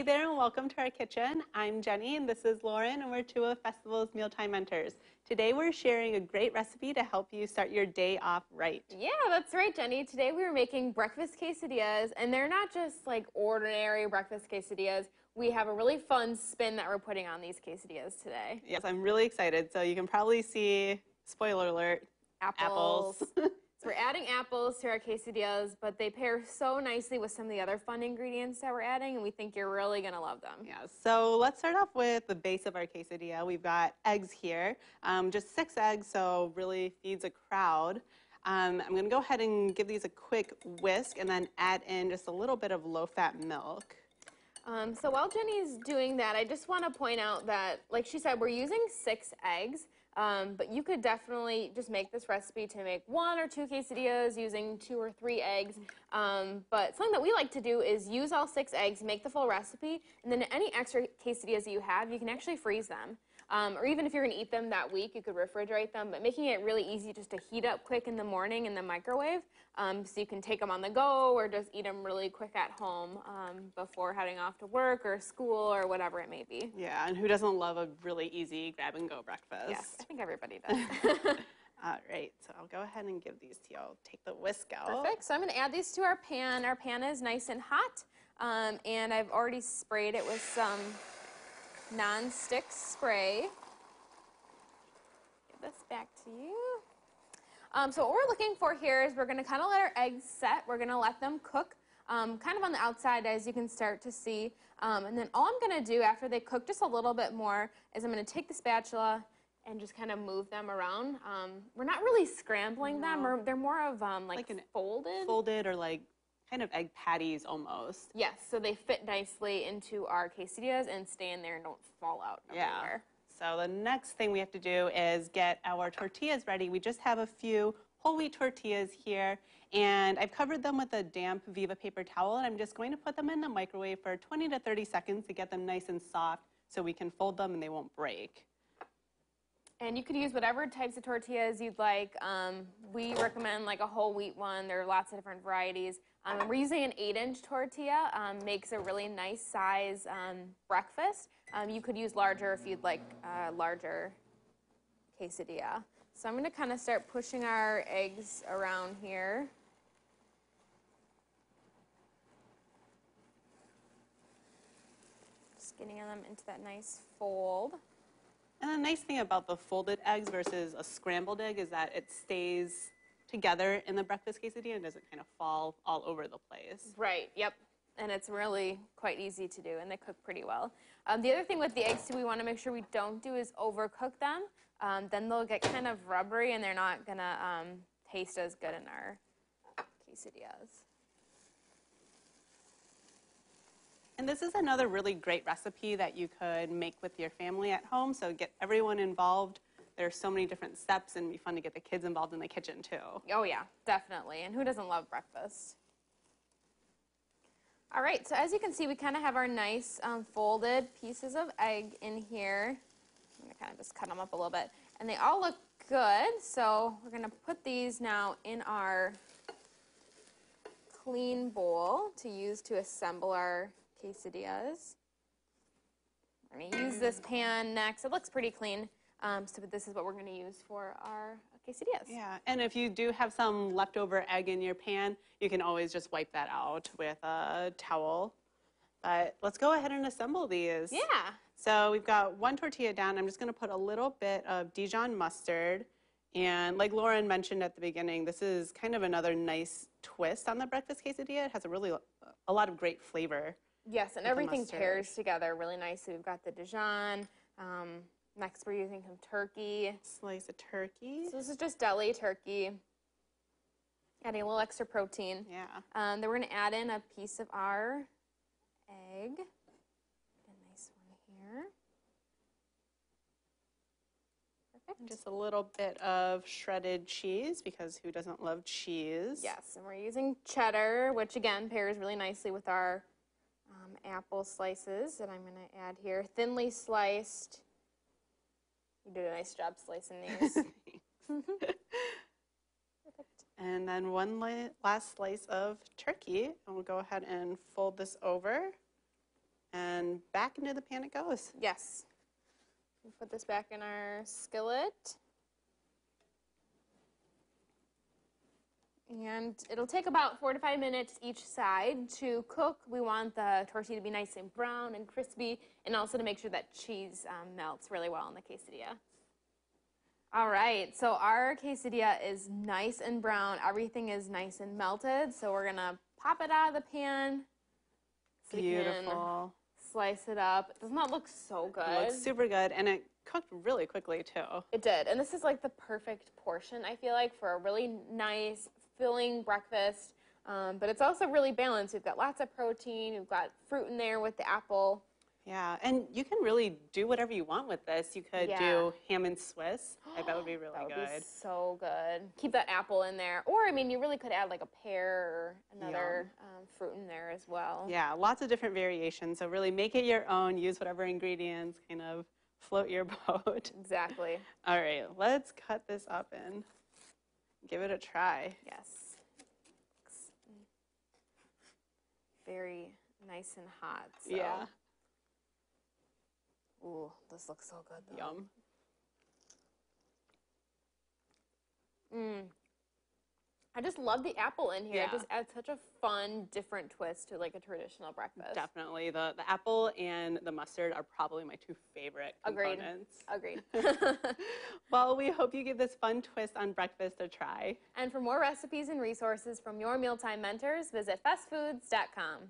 Hey there and welcome to our kitchen. I'm Jenny and this is Lauren and we're two of Festival's Mealtime Mentors. Today we're sharing a great recipe to help you start your day off right. Yeah, that's right, Jenny. Today we were making breakfast quesadillas and they're not just like ordinary breakfast quesadillas. We have a really fun spin that we're putting on these quesadillas today. Yes, I'm really excited. So you can probably see, spoiler alert, Apples. apples. We're adding apples to our quesadillas, but they pair so nicely with some of the other fun ingredients that we're adding, and we think you're really gonna love them. Yeah, so let's start off with the base of our quesadilla. We've got eggs here, um, just six eggs, so really feeds a crowd. Um, I'm gonna go ahead and give these a quick whisk and then add in just a little bit of low-fat milk. Um, so while Jenny's doing that, I just want to point out that, like she said, we're using six eggs, um, but you could definitely just make this recipe to make one or two quesadillas using two or three eggs. Um, but something that we like to do is use all six eggs, make the full recipe, and then any extra quesadillas that you have, you can actually freeze them. Um, or even if you're going to eat them that week, you could refrigerate them, but making it really easy just to heat up quick in the morning in the microwave. Um, so you can take them on the go or just eat them really quick at home um, before heading off to work or school or whatever it may be. Yeah, and who doesn't love a really easy grab-and-go breakfast? Yes, I think everybody does. All right, so I'll go ahead and give these to you. I'll take the whisk out. Perfect. So I'm going to add these to our pan. Our pan is nice and hot, um, and I've already sprayed it with some non-stick spray. Give this back to you. Um, so what we're looking for here is we're going to kind of let our eggs set. We're going to let them cook um, kind of on the outside as you can start to see. Um, and then all I'm going to do after they cook just a little bit more is I'm going to take the spatula and just kind of move them around. Um, we're not really scrambling them. Or they're more of um, like, Like an folded. Folded or like kind of egg patties almost. Yes, so they fit nicely into our quesadillas and stay in there and don't fall out Yeah. So the next thing we have to do is get our tortillas ready. We just have a few whole wheat tortillas here, and I've covered them with a damp Viva paper towel, and I'm just going to put them in the microwave for 20 to 30 seconds to get them nice and soft so we can fold them and they won't break. And you could use whatever types of tortillas you'd like. Um, we recommend like a whole wheat one. There are lots of different varieties. Um, we're using an eight inch tortilla. Um, makes a really nice size um, breakfast. Um, you could use larger if you'd like a larger quesadilla. So I'm going to kind of start pushing our eggs around here. Just getting them into that nice fold. And the nice thing about the folded eggs versus a scrambled egg is that it stays together in the breakfast quesadilla and doesn't kind of fall all over the place. Right, yep. And it's really quite easy to do, and they cook pretty well. Um, the other thing with the eggs, too, we want to make sure we don't do is overcook them. Um, then they'll get kind of rubbery, and they're not going to um, taste as good in our quesadillas. And this is another really great recipe that you could make with your family at home. So get everyone involved. There's so many different steps, and it'd be fun to get the kids involved in the kitchen too. Oh, yeah, definitely. And who doesn't love breakfast? All right, so as you can see, we kind of have our nice um, folded pieces of egg in here. I'm to kind of just cut them up a little bit. And they all look good, so we're to put these now in our clean bowl to use to assemble our quesadillas. We're going to use this pan next. It looks pretty clean, um, so this is what we're going to use for our quesadillas. Yeah, and if you do have some leftover egg in your pan, you can always just wipe that out with a towel. But let's go ahead and assemble these. Yeah. So we've got one tortilla down. I'm just going to put a little bit of Dijon mustard. And like Lauren mentioned at the beginning, this is kind of another nice twist on the breakfast quesadilla. It has a really a lot of great flavor. Yes, and everything pairs together really nicely. We've got the Dijon. Um, next, we're using some turkey. Slice of turkey. So this is just deli turkey. Adding a little extra protein. Yeah. Um, then we're going to add in a piece of our egg. A nice one here. Perfect. And just a little bit of shredded cheese because who doesn't love cheese? Yes, and we're using cheddar, which again pairs really nicely with our um, apple slices that I'm going to add here. Thinly sliced. You did a nice job slicing these. Perfect. And then one la- last slice of turkey. And we'll go ahead and fold this over. And and back into the pan it goes. Yes. We Put this back in our skillet. And it'll take about four to five minutes each side to cook. We want the tortilla to be nice and brown and crispy, and also to make sure that cheese um, melts really well in the quesadilla. All right, so our quesadilla is nice and brown. Everything is nice and melted. So we're gonna pop it out of the pan. so Beautiful. Slice it up. Doesn't that look so good? It looks super good, and it cooked really quickly too. It did. And this is like the perfect portion, I feel like, for a really nice, filling breakfast. Um, but it's also really balanced. We've got lots of protein, we've got fruit in there with the apple. Yeah, and you can really do whatever you want with this. You could Yeah. do ham and Swiss. I bet would be really That would good. be so good. Keep that apple in there. Or, I mean, you really could add like a pear or another um, fruit in there as well. Yeah, lots of different variations. So really make it your own. Use whatever ingredients kind of float your boat. Exactly. All right, let's cut this up and give it a try. Yes. Looks Very nice and hot. So. Yeah, Ooh, this looks so good though. yum. Mm. I just love the apple in here. Yeah. It just adds such a fun, different twist to like a traditional breakfast. Definitely. The, the apple and the mustard are probably my two favorite Agreed. components. Agreed. Well, we hope you give this fun twist on breakfast a try. and for more recipes and resources from your mealtime mentors, visit festfoods.com.